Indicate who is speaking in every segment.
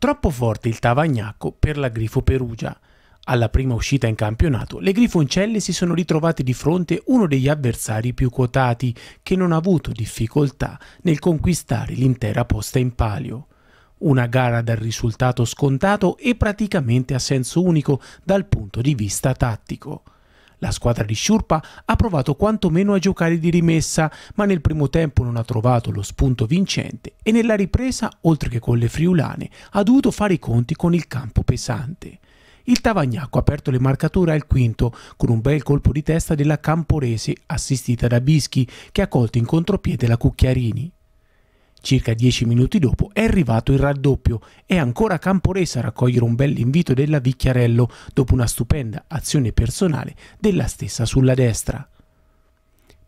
Speaker 1: Troppo forte il Tavagnacco per la Grifo Perugia. Alla prima uscita in campionato, le Grifoncelle si sono ritrovate di fronte uno degli avversari più quotati, che non ha avuto difficoltà nel conquistare l'intera posta in palio. Una gara dal risultato scontato e praticamente a senso unico dal punto di vista tattico. La squadra di Sciurpa ha provato quantomeno a giocare di rimessa, ma nel primo tempo non ha trovato lo spunto vincente e nella ripresa, oltre che con le friulane, ha dovuto fare i conti con il campo pesante. Il Tavagnacco ha aperto le marcature al quinto con un bel colpo di testa della Camporese assistita da Bischi che ha colto in contropiede la Cucchiarini. Circa dieci minuti dopo è arrivato il raddoppio e ancora Camporese a raccogliere un bel invito della Vicchiarello dopo una stupenda azione personale della stessa sulla destra.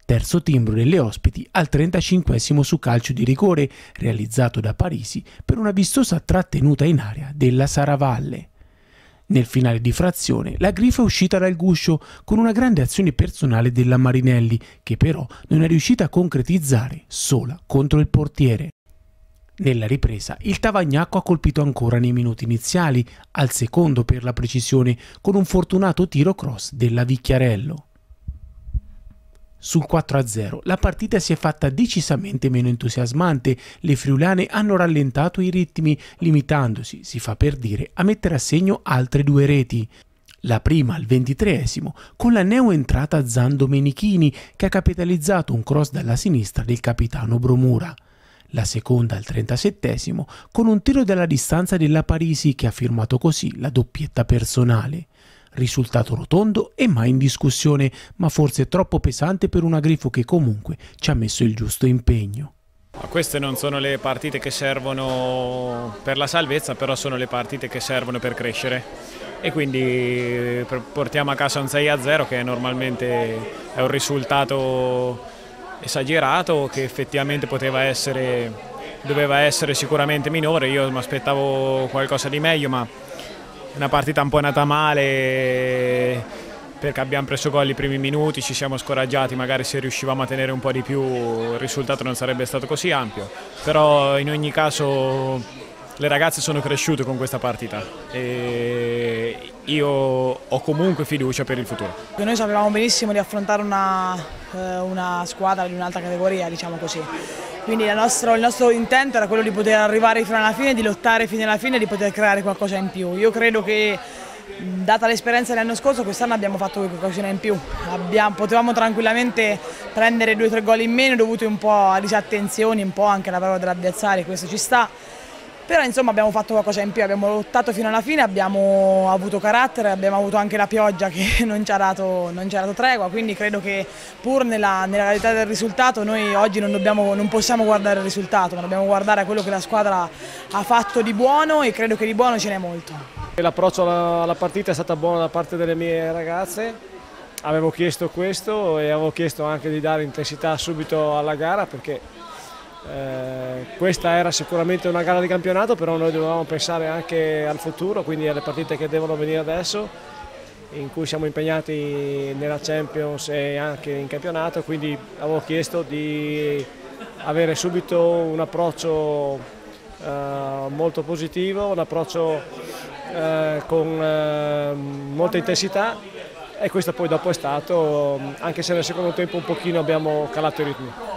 Speaker 1: Terzo timbro delle ospiti al 35 su calcio di rigore realizzato da Parisi per una vistosa trattenuta in aria della Saravalle. Nel finale di frazione la Grifo è uscita dal guscio con una grande azione personale della Marinelli che però non è riuscita a concretizzare sola contro il portiere. Nella ripresa il Tavagnacco ha colpito ancora nei minuti iniziali, al secondo per la precisione, con un fortunato tiro cross della Vicchiarello. Sul 4-0 la partita si è fatta decisamente meno entusiasmante, le friulane hanno rallentato i ritmi, limitandosi, si fa per dire, a mettere a segno altre due reti. La prima al ventitreesimo con la neoentrata Zan Domenichini che ha capitalizzato un cross dalla sinistra del capitano Bromura. La seconda al 37 con un tiro dalla distanza della Parisi che ha firmato così la doppietta personale. Risultato rotondo e mai in discussione, ma forse troppo pesante per una Grifo che comunque ci ha messo il giusto impegno.
Speaker 2: Queste non sono le partite che servono per la salvezza, però sono le partite che servono per crescere e quindi eh, portiamo a casa un 6-0 che normalmente è un risultato esagerato che effettivamente poteva essere, doveva essere sicuramente minore, io mi aspettavo qualcosa di meglio ma una partita un po' nata male perché abbiamo preso gol i primi minuti, ci siamo scoraggiati, magari se riuscivamo a tenere un po' di più il risultato non sarebbe stato così ampio, però in ogni caso le ragazze sono cresciute con questa partita e io ho comunque fiducia per il futuro.
Speaker 3: Noi sapevamo benissimo di affrontare una, eh, una squadra di un'altra categoria, diciamo così. Quindi il nostro, il nostro, intento era quello di poter arrivare fino alla fine, di lottare fino alla fine e di poter creare qualcosa in più. Io credo che data l'esperienza dell'anno scorso quest'anno abbiamo fatto qualcosa in più. Abbiamo, potevamo tranquillamente prendere due o tre gol in meno dovuti un po' a disattenzioni, un po' anche alla parola dell'avversario, questo ci sta però insomma abbiamo fatto qualcosa in più, abbiamo lottato fino alla fine, abbiamo avuto carattere, abbiamo avuto anche la pioggia che non ci ha dato, ci ha dato tregua, quindi credo che pur nella, nella realtà del risultato noi oggi non, dobbiamo, non possiamo guardare il risultato, ma dobbiamo guardare a quello che la squadra ha fatto di buono e credo che di buono ce n'è molto.
Speaker 4: L'approccio alla, alla partita è stato buono da parte delle mie ragazze, avevo chiesto questo e avevo chiesto anche di dare intensità subito alla gara perché eh, questa era sicuramente una gara di campionato, però noi dovevamo pensare anche al futuro, quindi alle partite che devono venire adesso, in cui siamo impegnati nella Champions e anche in campionato, quindi avevo chiesto di avere subito un approccio eh, molto positivo, un approccio eh, con eh, molta intensità e questo poi dopo è stato, anche se nel secondo tempo un pochino abbiamo calato i ritmi.